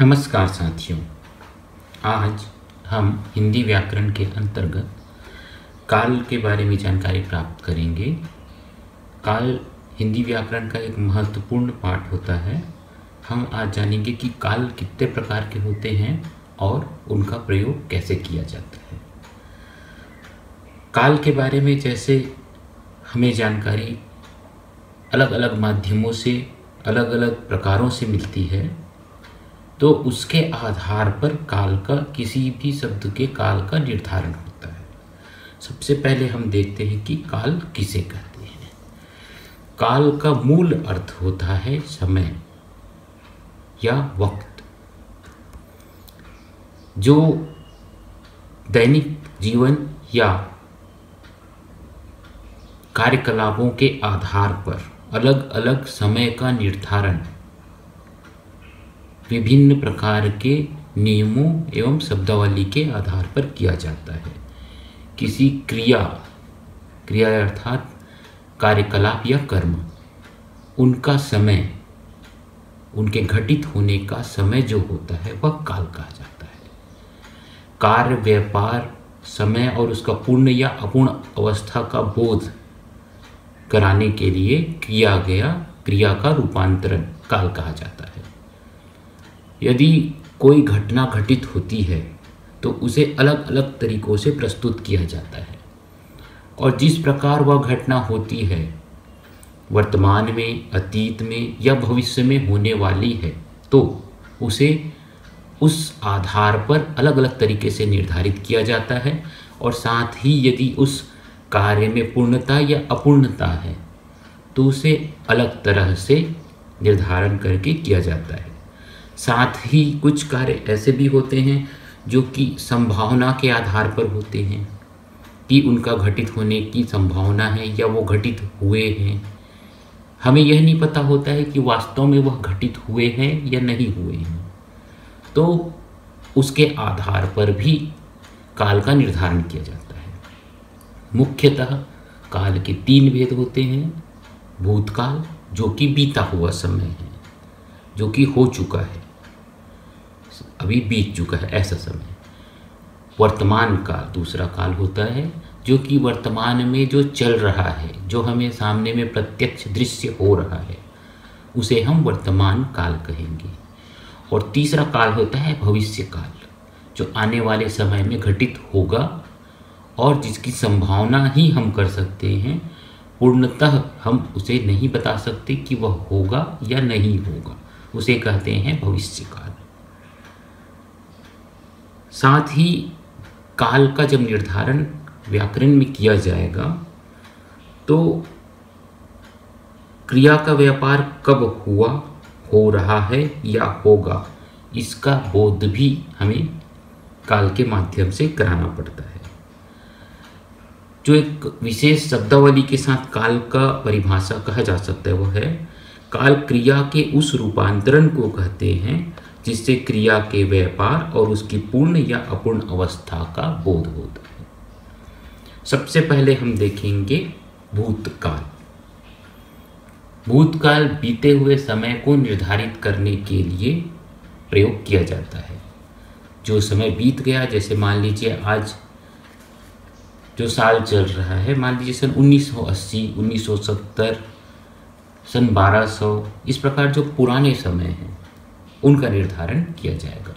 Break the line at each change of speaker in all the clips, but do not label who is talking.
नमस्कार साथियों। आज हम हिंदी व्याकरण के अंतर्गत काल के बारे में जानकारी प्राप्त करेंगे। काल हिंदी व्याकरण का एक महत्वपूर्ण पाठ होता है। हम आज जानेंगे कि काल कितने प्रकार के होते हैं और उनका प्रयोग कैसे किया जाता है। काल के बारे में जैसे हमें जानकारी अलग अलग माध्यमों से अलग अलग प्रकारों से मिलती है तो उसके आधार पर काल का, किसी भी शब्द के काल का निर्धारण होता है। सबसे पहले हम देखते हैं कि काल किसे कहते हैं। काल का मूल अर्थ होता है समय या वक्त। जो दैनिक जीवन या कार्यकलापों के आधार पर अलग अलग समय का निर्धारण विभिन्न प्रकार के नियमों एवं शब्दावली के आधार पर किया जाता है। किसी क्रिया क्रिया अर्थात कार्यकलाप या कर्म, उनका समय, उनके घटित होने का समय जो होता है, वह काल कहा जाता है। कार्य, व्यापार, समय और उसका पूर्ण या अपूर्ण अवस्था का बोध कराने के लिए किया गया क्रिया का रूपांतरण काल कहा जाता है। यदि कोई घटना घटित होती है तो उसे अलग अलग तरीकों से प्रस्तुत किया जाता है। और जिस प्रकार वह घटना होती है, वर्तमान में, अतीत में या भविष्य में होने वाली है तो उसे उस आधार पर अलग अलग तरीके से निर्धारित किया जाता है। और साथ ही यदि उस कार्य में पूर्णता या अपूर्णता है तो उसे अलग तरह से निर्धारण करके किया जाता है। साथ ही कुछ कार्य ऐसे भी होते हैं जो कि संभावना के आधार पर होते हैं, कि उनका घटित होने की संभावना है या वो घटित हुए हैं। हमें यह नहीं पता होता है कि वास्तव में वह घटित हुए हैं या नहीं हुए हैं। तो उसके आधार पर भी काल का निर्धारण किया जाता है। मुख्यतः काल के तीन भेद होते हैं, भूतकाल, जो कि बीता हुआ समय है, जो कि हो चुका है। अभी बीत चुका है ऐसा समय। वर्तमान काल दूसरा काल होता है, जो कि वर्तमान में जो चल रहा है, जो हमें सामने में प्रत्यक्ष दृश्य हो रहा है, उसे हम वर्तमान काल कहेंगे। और तीसरा काल होता है भविष्य काल, जो आने वाले समय में घटित होगा और जिसकी संभावना ही हम कर सकते हैं, पूर्णतः हम उसे नहीं बता सकते कि वह होगा या नहीं होगा। उसे कहते हैं भविष्य काल। साथ ही काल का जब निर्धारण व्याकरण में किया जाएगा तो क्रिया का व्यापार कब हुआ, हो रहा है या होगा, इसका बोध भी हमें काल के माध्यम से कराना पड़ता है। जो एक विशेष शब्दावली के साथ काल का परिभाषा कहा जा सकता है, वह है, काल क्रिया के उस रूपांतरण को कहते हैं जिससे क्रिया के व्यापार और उसकी पूर्ण या अपूर्ण अवस्था का बोध होता है। सबसे पहले हम देखेंगे भूतकाल। भूतकाल बीते हुए समय को निर्धारित करने के लिए प्रयोग किया जाता है। जो समय बीत गया जैसे मान लीजिए आज जो साल चल रहा है मान लीजिए सन 1980, 1970, सन 1200 इस प्रकार जो पुराने समय हैं उनका निर्धारण किया जाएगा।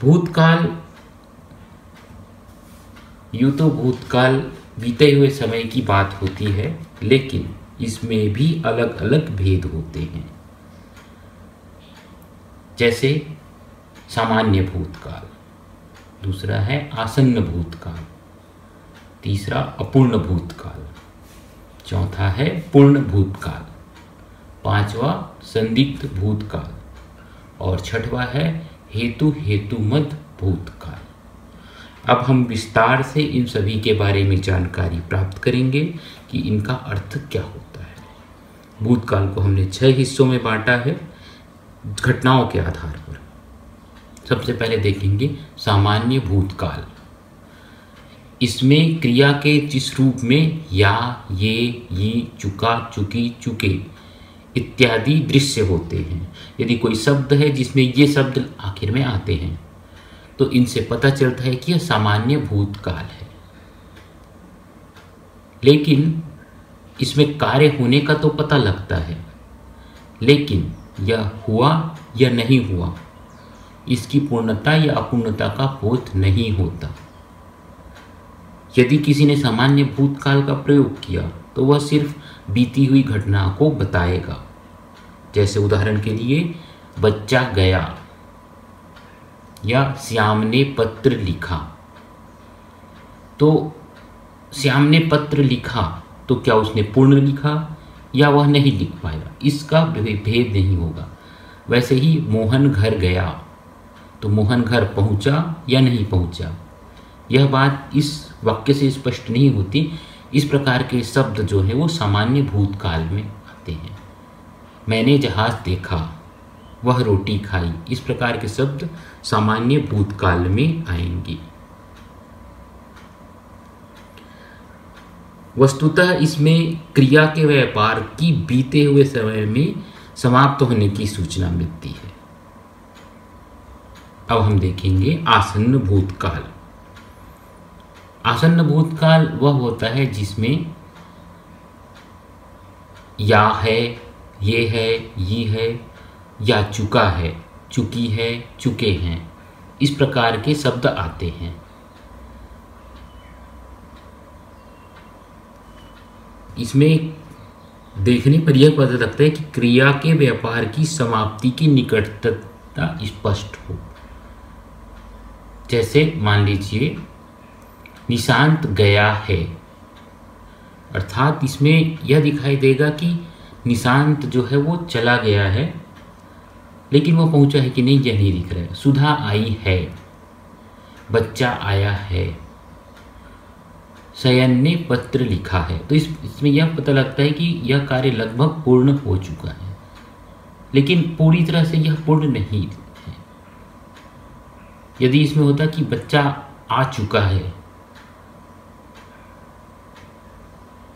भूतकाल, यूँ तो भूतकाल बीते हुए समय की बात होती है, लेकिन इसमें भी अलग अलग भेद होते हैं। जैसे सामान्य भूतकाल, दूसरा है आसन्न भूतकाल, तीसरा अपूर्ण भूतकाल, चौथा है पूर्ण भूतकाल। पांचवा संदिग्ध भूतकाल और छठवा है हेतु हेतु मध भूतकाल। अब हम विस्तार से इन सभी के बारे में जानकारी प्राप्त करेंगे कि इनका अर्थ क्या होता है। भूतकाल को हमने छह हिस्सों में बांटा है, घटनाओं के आधार पर। सबसे पहले देखेंगे सामान्य भूतकाल। इसमें क्रिया के जिस रूप में या, ये ये, चुका, चुकी, चुके इत्यादि दृश्य होते हैं। यदि कोई शब्द है जिसमें ये शब्द आखिर में आते हैं तो इनसे पता चलता है कि यह सामान्य भूतकाल है। लेकिन इसमें कार्य होने का तो पता लगता है, लेकिन यह हुआ या नहीं हुआ, इसकी पूर्णता या अपूर्णता का बोध नहीं होता। यदि किसी ने सामान्य भूतकाल का प्रयोग किया तो वह सिर्फ़ बीती हुई घटना को बताएगा। जैसे उदाहरण के लिए, बच्चा गया, या श्याम ने पत्र लिखा। तो श्याम ने पत्र लिखा तो क्या उसने पूर्ण लिखा, या वह नहीं लिख पाएगा इसका भेद नहीं होगा। वैसे ही मोहन घर गया तो मोहन घर पहुँचा या नहीं पहुँचा? यह बात इस वाक्य से स्पष्ट नहीं होती। इस प्रकार के शब्द जो है वो सामान्य भूतकाल में आते हैं। मैंने जहाज़ देखा, वह रोटी खाई, इस प्रकार के शब्द सामान्य भूतकाल में आएँगे। वस्तुतः इसमें क्रिया के व्यापार की बीते हुए समय में समाप्त होने की सूचना मिलती है। अब हम देखेंगे आसन्न भूतकाल। आसन्न भूतकाल वह होता है जिसमें या है, ये है ये है, या चुका है, चुकी है, चुके हैं। इस प्रकार के शब्द आते हैं। इसमें देखने पर यह पता लगता है कि क्रिया के व्यापार की समाप्ति की निकटता स्पष्ट हो। जैसे मान लीजिए निशांत गया है। अर्थात इसमें यह दिखाई देगा कि निशांत जो है वो चला गया है, लेकिन वो पहुँचा है कि नहीं, यह नहीं दिख रहा है। सुधा आई है, बच्चा आया है। शयन ने पत्र लिखा है। तो इस, इसमें यह पता लगता है कि यह कार्य लगभग पूर्ण हो चुका है, लेकिन पूरी तरह से यह पूर्ण नहीं है। यदि इसमें होता कि बच्चा आ चुका है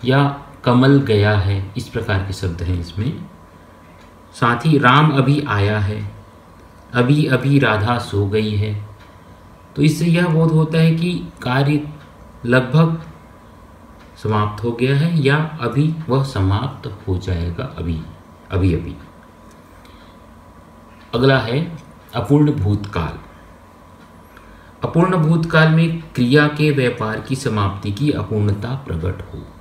या कमल गया है, इस प्रकार के शब्द हैं इसमें। साथ ही राम अभी आया है। अभी अभी राधा सो गई है। तो इससे यह बोध होता है कि कार्य लगभग समाप्त हो गया है या अभी वह समाप्त हो जाएगा अभी अभी अभी। अगला है, अपूर्ण भूतकाल। अपूर्ण भूतकाल में क्रिया के व्यापार की समाप्ति की अपूर्णता प्रकट हो।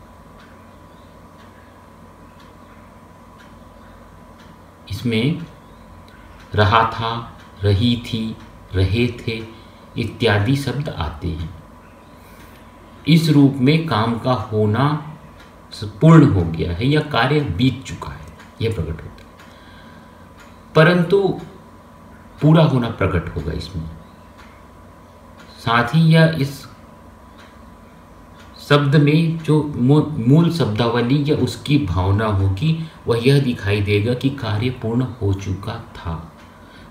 इसमें रहा था, रही थी, रहे थे इत्यादि शब्द आते हैं। इस रूप में काम का होना पूर्ण हो गया है या कार्य बीत चुका है, यह प्रकट होता है। परंतु पूरा होना प्रकट होगा इसमें। साथ ही यह इस शब्द में जो मूल शब्दावली या उसकी भावना होगी, वह यह दिखाई देगा कि कार्य पूर्ण हो चुका था।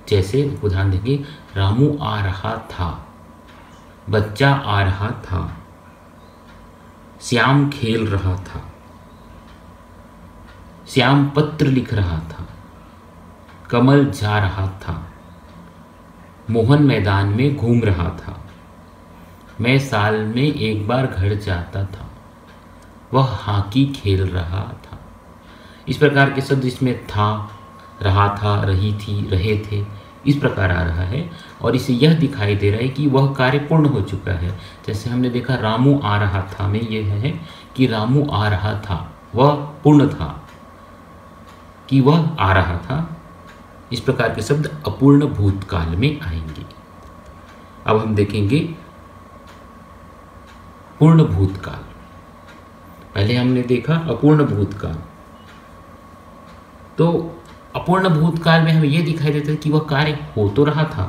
जैसे उदाहरण देंगे, रामू आ रहा था, बच्चा आ रहा था, श्याम खेल रहा था, श्याम पत्र लिख रहा था, कमल जा रहा था, मोहन मैदान में घूम रहा था। मैं साल में एक बार घर जाता था। वह हॉकी खेल रहा था। इस प्रकार के शब्द इसमें था, रहा था, रही थी, रहे थे, इस प्रकार आ रहा है और इसे यह दिखाई दे रहा है कि वह कार्य पूर्ण हो चुका है। जैसे हमने देखा, रामू आ रहा था। में यह है कि रामू आ रहा था। वह पूर्ण था कि वह आ रहा था। इस प्रकार के शब्द अपूर्ण भूतकाल में आएँगे। अब हम देखेंगे पूर्ण भूतकाल पहले हमने देखा अपूर्ण भूतकाल तो अपूर्ण भूतकाल में हमें यह दिखाई देता है कि वह कार्य हो तो रहा था,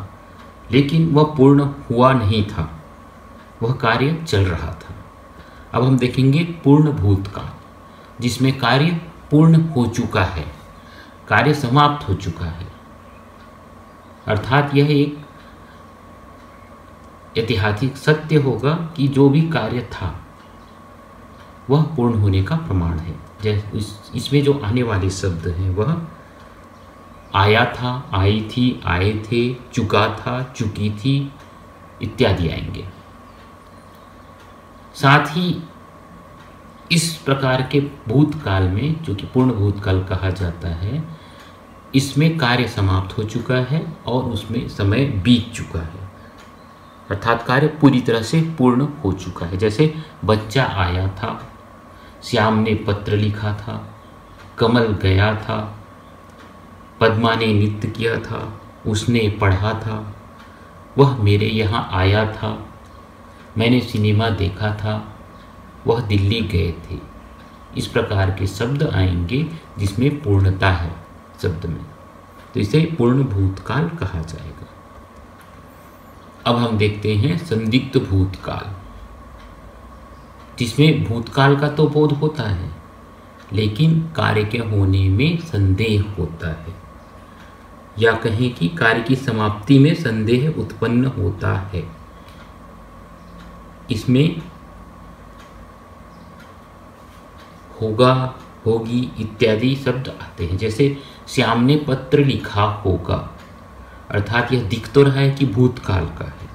लेकिन वह पूर्ण हुआ नहीं था। वह कार्य चल रहा था। अब हम देखेंगे पूर्ण भूतकाल जिसमें कार्य पूर्ण हो चुका है, कार्य समाप्त हो चुका है। अर्थात यह एक ऐतिहासिक सत्य होगा कि जो भी कार्य था, वह पूर्ण होने का प्रमाण है। जैसे इसमें जो आने वाले शब्द हैं, वह आया था, आई थी, आए थे, चुका था, चुकी थी, इत्यादि आएँगे। साथ ही इस प्रकार के भूतकाल में, जो कि पूर्ण भूतकाल कहा जाता है, इसमें कार्य समाप्त हो चुका है और उसमें समय बीत चुका है। अर्थात कार्य पूरी तरह से पूर्ण हो चुका है। जैसे बच्चा आया था, श्याम ने पत्र लिखा था, कमल गया था, पद्मा ने नृत्य किया था, उसने पढ़ा था, वह मेरे यहाँ आया था, मैंने सिनेमा देखा था, वह दिल्ली गए थे। इस प्रकार के शब्द आएँगे जिसमें पूर्णता है शब्द में। तो इसे पूर्ण भूतकाल कहा जाएगा। अब हम देखते हैं संदिग्ध भूतकाल, जिसमें भूतकाल का तो बोध होता है, लेकिन कार्य के होने में संदेह होता है। या कहें कि कार्य की समाप्ति में संदेह उत्पन्न होता है। इसमें होगा, होगी इत्यादि शब्द आते हैं, जैसे श्याम ने पत्र लिखा होगा। अर्थात यह दिख तो रहा है कि भूतकाल का है,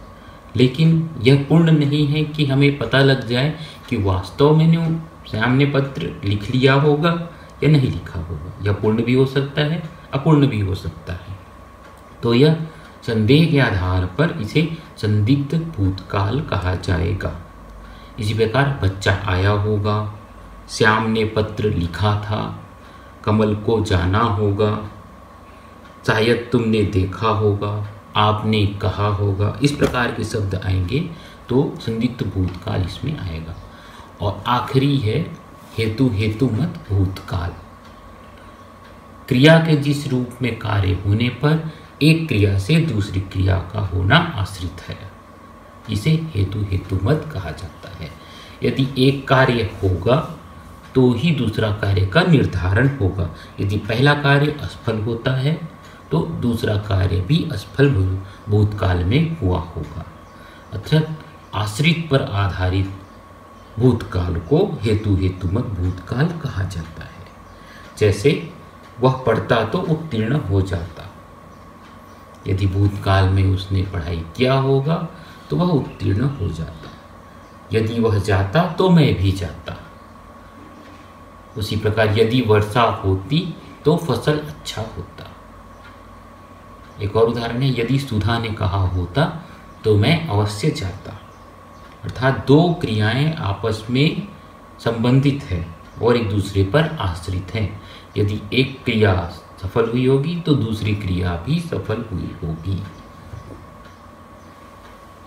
लेकिन यह पूर्ण नहीं है कि हमें पता लग जाए कि वास्तव में ने श्याम पत्र लिख लिया होगा या नहीं लिखा होगा। यह पूर्ण भी हो सकता है, अपूर्ण भी हो सकता है। तो यह संदेह के आधार पर इसे संदिग्ध भूतकाल कहा जाएगा। इसी प्रकार बच्चा आया होगा श्याम ने पत्र लिखा था, कमल को जाना होगा शायद तुमने देखा होगा, आपने कहा होगा। इस प्रकार के शब्द आएँगे तो संदिग्ध भूतकाल इसमें आएगा। और आखिरी है, हेतु हेतु मत भूतकाल। क्रिया के जिस रूप में कार्य होने पर एक क्रिया से दूसरी क्रिया का होना आश्रित है। इसे हेतु हेतु मत कहा जाता है। यदि एक कार्य होगा तो ही दूसरा कार्य का निर्धारण होगा। यदि पहला कार्य असफल होता है तो दूसरा कार्य भी असफल भूतकाल में हुआ होगा। अर्थात आश्रित पर आधारित भूतकाल को हेतु हेतुमत भूतकाल कहा जाता है। जैसे वह पढ़ता तो उत्तीर्ण हो जाता। यदि भूतकाल में उसने पढ़ाई किया होगा तो वह उत्तीर्ण हो जाता। यदि वह जाता तो मैं भी जाता। उसी प्रकार यदि वर्षा होती तो फ़सल अच्छा होता। एक और उदाहरण है, यदि सुधा ने कहा होता तो मैं अवश्य जाता। अर्थात दो क्रियाएँ आपस में संबंधित है और एक दूसरे पर आश्रित हैं। यदि एक क्रिया सफल हुई होगी तो दूसरी क्रिया भी सफल हुई होगी।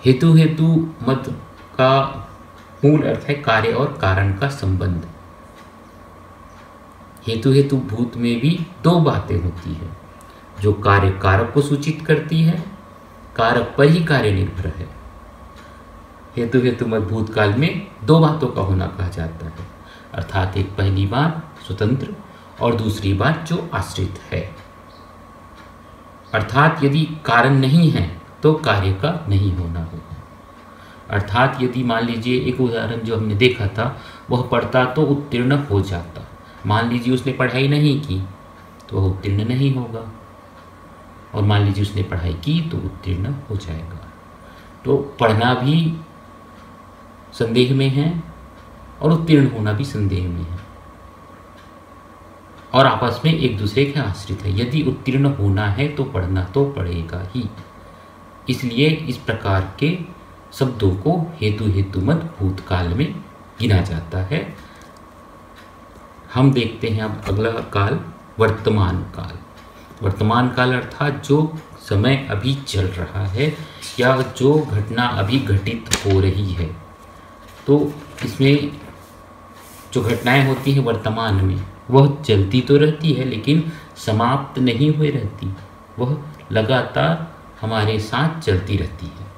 हेतु हेतु मत का मूल अर्थ है कार्य और कारण का संबंध। हेतु हेतु भूत में भी दो बातें होती है। जो कार्य कारक को सूचित करती है, कारक पर ही कार्य निर्भर है। हेतु हेतु मत भूतकाल में दो बातों का होना कहा जाता है। अर्थात एक पहली बात स्वतंत्र और दूसरी बात जो आश्रित है। अर्थात यदि कारण नहीं है तो कार्य का नहीं होना होगा। अर्थात यदि मान लीजिए एक उदाहरण जो हमने देखा था, वह पढ़ता तो उत्तीर्ण हो जाता। मान लीजिए उसने पढ़ाई नहीं की तो वह उत्तीर्ण नहीं होगा। और मान लीजिए उसने पढ़ाई की तो उत्तीर्ण हो जाएगा। तो पढ़ना भी संदेह में है और उत्तीर्ण होना भी संदेह में है। और आपस में एक दूसरे के आश्रित है। यदि उत्तीर्ण होना है तो पढ़ना तो पड़ेगा ही। इसलिए इस प्रकार के शब्दों को हेतु हेतुमत भूतकाल में गिना जाता है। हम देखते हैं अब अगला काल, वर्तमान काल। वर्तमान काल अर्थात जो समय अभी चल रहा है या जो घटना अभी घटित हो रही है। तो इसमें जो घटनाएँ होती हैं वर्तमान में, वह चलती तो रहती है लेकिन समाप्त नहीं हुए रहती। वह लगातार हमारे साथ चलती रहती है।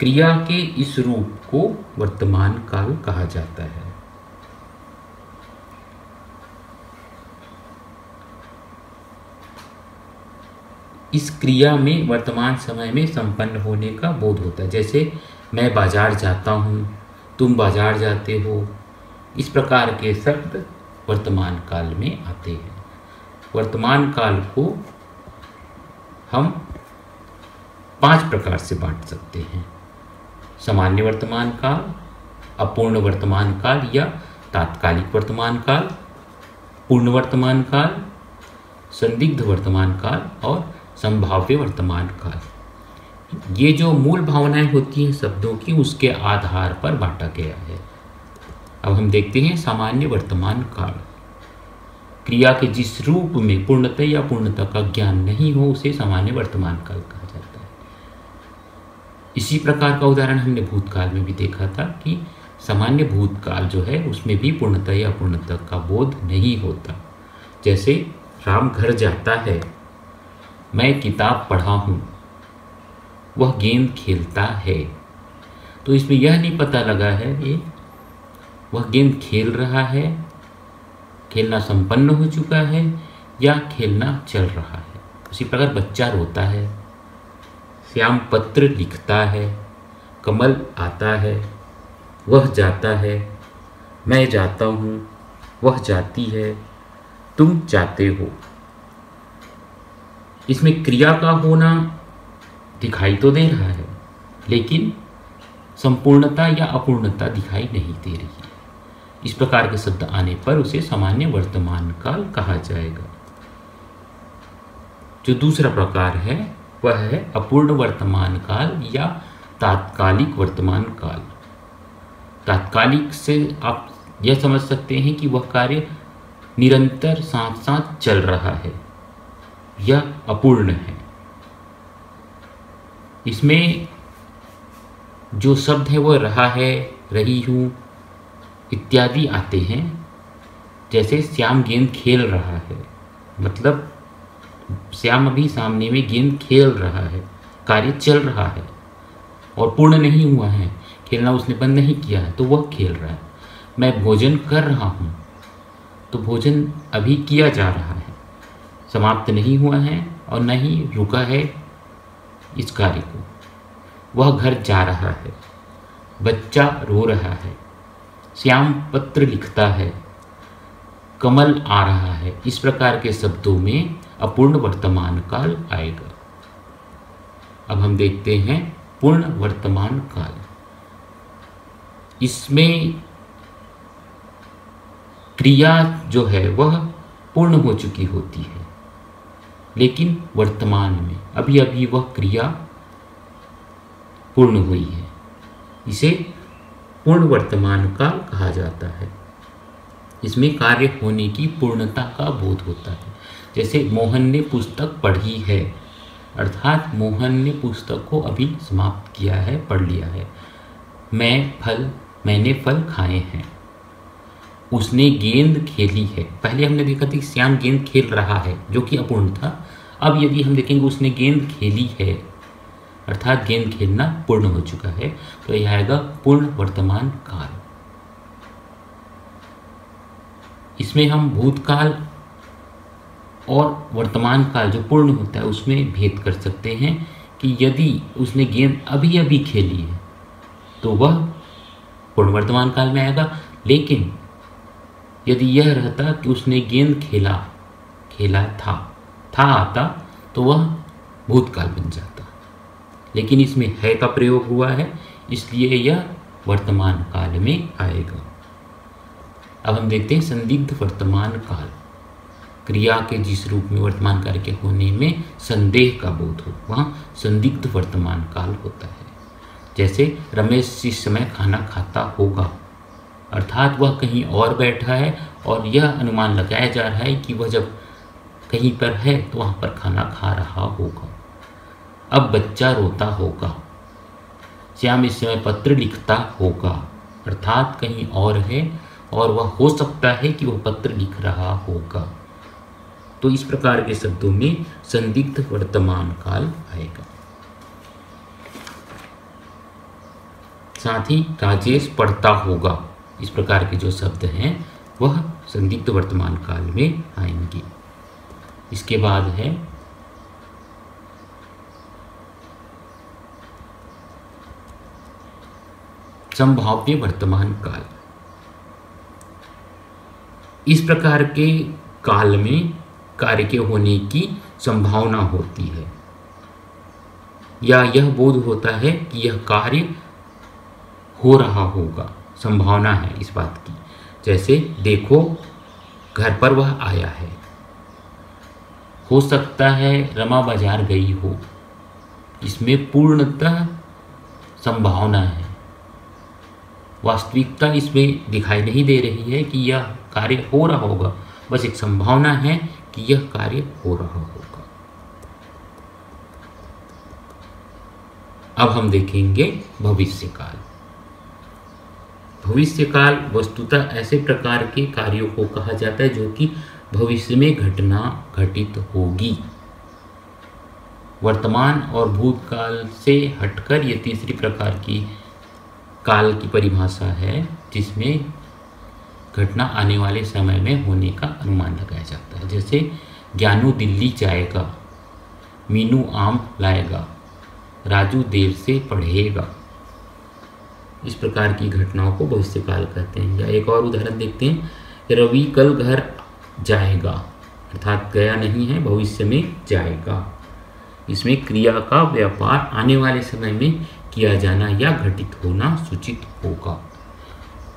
क्रिया के इस रूप को वर्तमान काल कहा जाता है। इस क्रिया में, वर्तमान समय में संपन्न होने का बोध होता है। जैसे, मैं बाज़ार जाता हूँ, तुम बाज़ार जाते हो, इस प्रकार के शब्द वर्तमान काल में आते हैं। वर्तमान काल को हम पाँच प्रकार से बांट सकते हैं। सामान्य वर्तमान काल, अपूर्ण वर्तमान काल या तात्कालिक वर्तमान काल, पूर्ण वर्तमान काल, संदिग्ध वर्तमान काल और संभाव्य वर्तमान काल। ये जो मूल भावनाएँ होती हैं शब्दों की, उसके आधार पर बांटा गया है। अब हम देखते हैं सामान्य वर्तमान काल। क्रिया के जिस रूप में पूर्णता या पूर्णता का ज्ञान नहीं हो, उसे सामान्य वर्तमान काल कहा जाता है। इसी प्रकार का उदाहरण हमने भूतकाल में भी देखा था कि सामान्य भूतकाल जो है, उसमें भी पूर्णता या पूर्णता का बोध नहीं होता। जैसे राम घर जाता है मैं किताब पढ़ा हूँ। वह गेंद खेलता है। तो इसमें यह नहीं पता लगा है ये वह गेंद खेल रहा है, खेलना संपन्न हो चुका है या खेलना चल रहा है। उसी प्रकार बच्चा रोता है श्याम पत्र लिखता है, कमल आता है, वह जाता है, मैं जाता हूँ, वह जाती है, तुम जाते हो। इसमें क्रिया का होना दिखाई तो दे रहा है, लेकिन संपूर्णता या अपूर्णता दिखाई नहीं दे रही है। इस प्रकार के शब्द आने पर उसे सामान्य वर्तमान काल कहा जाएगा। जो दूसरा प्रकार है, वह है अपूर्ण वर्तमान काल या तात्कालिक वर्तमान काल। तात्कालिक से आप यह समझ सकते हैं कि वह कार्य निरंतर साथ साथ चल रहा है। यह अपूर्ण है। इसमें जो शब्द है, वह रहा है, रही हूँ इत्यादि आते हैं। जैसे श्याम गेंद खेल रहा है मतलब श्याम अभी सामने में गेंद खेल रहा है, कार्य चल रहा है और पूर्ण नहीं हुआ है, खेलना उसने बंद नहीं किया है तो वह खेल रहा है। मैं भोजन कर रहा हूँ तो भोजन अभी किया जा रहा है। समाप्त नहीं हुआ है और न ही रुका है इस कार्य को। वह घर जा रहा है। बच्चा रो रहा है। श्याम पत्र लिखता है। कमल आ रहा है। इस प्रकार के शब्दों में अपूर्ण वर्तमान काल आएगा। अब हम देखते हैं पूर्ण वर्तमान काल। इसमें क्रिया जो है, वह पूर्ण हो चुकी होती है। लेकिन वर्तमान में अभी अभी वह क्रिया पूर्ण हुई है। इसे पूर्ण वर्तमान काल कहा जाता है। इसमें कार्य होने की पूर्णता का बोध होता है। जैसे मोहन ने पुस्तक पढ़ी है, अर्थात मोहन ने पुस्तक को अभी समाप्त किया है, पढ़ लिया है। मैं फल, मैंने फल खाए हैं। उसने गेंद खेली है। पहले हमने देखा था कि श्याम गेंद खेल रहा है, जो कि अपूर्ण था। अब यदि हम देखेंगे उसने गेंद खेली है, अर्थात गेंद खेलना पूर्ण हो चुका है तो यह आएगा पूर्ण वर्तमान काल। इसमें हम भूतकाल और वर्तमान काल जो पूर्ण होता है, उसमें भेद कर सकते हैं कि यदि उसने गेंद अभी अभी खेली है तो वह पूर्ण वर्तमान काल में आएगा। लेकिन यदि यह रहता कि उसने गेंद खेला खेला था था आता तो वह भूतकाल बन जाता। लेकिन इसमें है का प्रयोग हुआ है, इसलिए यह वर्तमान काल में आएगा। अब हम देखते हैं संदिग्ध वर्तमान काल। क्रिया के जिस रूप में वर्तमान कार्य के होने में संदेह का बोध हो, वहाँ संदिग्ध वर्तमान काल होता है। जैसे रमेश जिस समय खाना खाता होगा। अर्थात वह कहीं और बैठा है और यह अनुमान लगाया जा रहा है कि वह जब कहीं पर है तो वहाँ पर खाना खा रहा होगा। अब बच्चा रोता होगा। श्याम इस समय पत्र लिखता होगा। अर्थात कहीं और है और वह हो सकता है कि वह पत्र लिख रहा होगा। तो इस प्रकार के शब्दों में संदिग्ध वर्तमान काल आएगा। साथ ही राजेश पढ़ता होगा। इस प्रकार के जो शब्द हैं, वह संदिग्ध वर्तमान काल में आएँगे। इसके बाद है, संभाव्य वर्तमान काल। इस प्रकार के काल में कार्य के होने की संभावना होती है। या यह बोध होता है कि यह कार्य हो रहा होगा। संभावना है इस बात की। जैसे देखो, घर पर वह आया है। हो सकता है रमा बाज़ार गई हो। इसमें पूर्णतः संभावना है। वास्तविकता इसमें दिखाई नहीं दे रही है कि यह कार्य हो रहा होगा। बस एक संभावना है कि यह कार्य हो रहा होगा। अब हम देखेंगे भविष्य काल भविष्य काल वस्तुतः ऐसे प्रकार के कार्यों को कहा जाता है जो कि भविष्य में घटना घटित होगी। वर्तमान और भूतकाल से हटकर ये तीसरी प्रकार की काल की परिभाषा है, जिसमें घटना आने वाले समय में होने का अनुमान लगाया जाता है। जैसे ज्ञानू दिल्ली जाएगा, मीनू आम लाएगा, राजू देर से पढ़ेगा। इस प्रकार की घटनाओं को भविष्यकाल कहते हैं। या एक और उदाहरण देखते हैं रवि कल घर जाएगा, अर्थात गया नहीं है, भविष्य में जाएगा। इसमें क्रिया का व्यापार आने वाले समय में किया जाना या घटित होना सूचित होगा।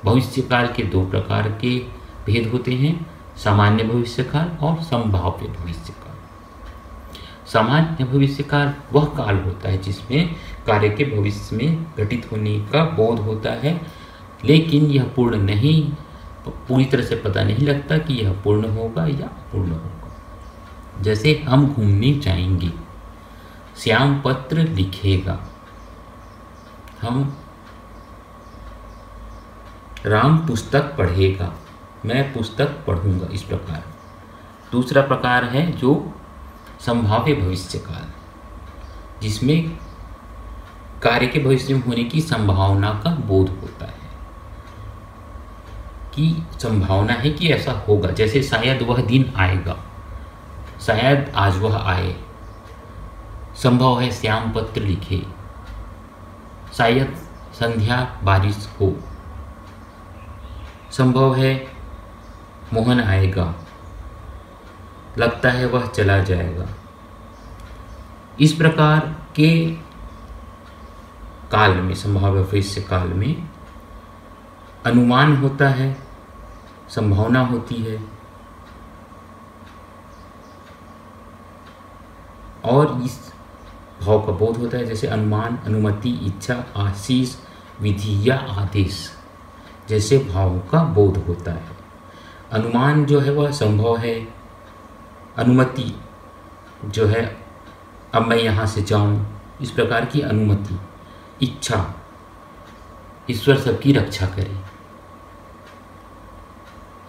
भविष्यकाल के दो प्रकार के भेद होते हैं, सामान्य भविष्यकाल और संभाव्य भविष्यकाल। सामान्य भविष्यकाल वह काल होता है जिसमें कार्य के भविष्य में घटित होने का बोध होता है। लेकिन यह पूर्ण नहीं, पूरी तरह से पता नहीं लगता कि यह पूर्ण होगा या पूर्ण होगा। जैसे हम घूमने जाएँगे, श्याम पत्र लिखेगा। हम राम पुस्तक पढ़ेगा, मैं पुस्तक पढ़ूँगा इस प्रकार। दूसरा प्रकार है जो संभाव्य भविष्य काल, जिसमें कार्य के भविष्य में होने की संभावना का बोध होता है। कि संभावना है कि ऐसा होगा, जैसे शायद वह दिन आएगा, शायद आज वह आए। संभव है श्याम पत्र लिखे, शायद संध्या बारिश हो। संभव है मोहन आएगा। लगता है वह चला जाएगा। इस प्रकार के काल में, संभाव्य भविष्य काल में अनुमान होता है, संभावना होती है। और इस भाव का बोध होता है, जैसे अनुमान, अनुमति, इच्छा, आशीष, विधि या आदेश, जैसे भाव का बोध होता है। अनुमान जो है वह संभव है। अनुमति जो है, अब मैं यहाँ से जाऊँ, इस प्रकार की अनुमति, इच्छा, ईश्वर सबकी रक्षा करे।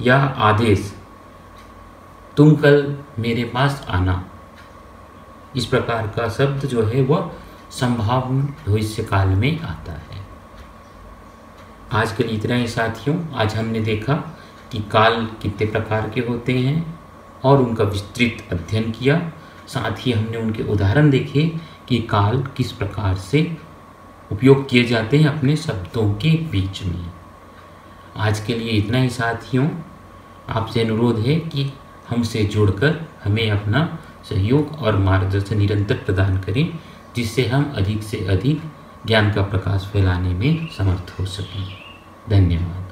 या आदेश, तुम कल मेरे पास आना। इस प्रकार का शब्द जो है, वह संभावना भविष्य काल में आता है। आज के लिए इतना ही साथियों, आज हमने देखा कि काल कितने प्रकार के होते हैं। और उनका विस्तृत अध्ययन किया। साथ ही हमने उनके उदाहरण देखे कि काल किस प्रकार से उपयोग किए जाते हैं अपने शब्दों के बीच में। आज के लिए इतना ही साथियों। आपसे अनुरोध है कि हमसे जुड़कर हमें अपना सहयोग और मार्गदर्शन निरंतर प्रदान करें, जिससे हम अधिक से अधिक ज्ञान का प्रकाश फैलाने में समर्थ हो सकें। धन्यवाद।